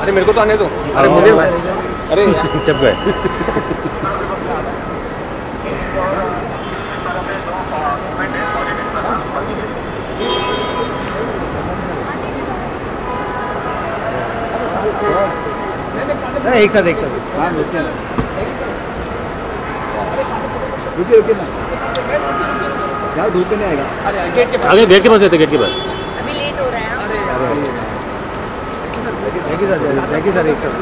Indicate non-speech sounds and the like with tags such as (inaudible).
अरे मेरे को तो आने दो। अरे हाँ। मुझे (laughs) अरे चप गए। (laughs) एक साथ एक साथ। हाँ रुकिए ना रुकिए रुकिए ना। यार धूप में नहीं आएगा। अरे गेट के पास। आगे गेट के पास रहते गेट के पास। अभी लेट हो रहा है। अरे thank you sir thank you sir एक साथ।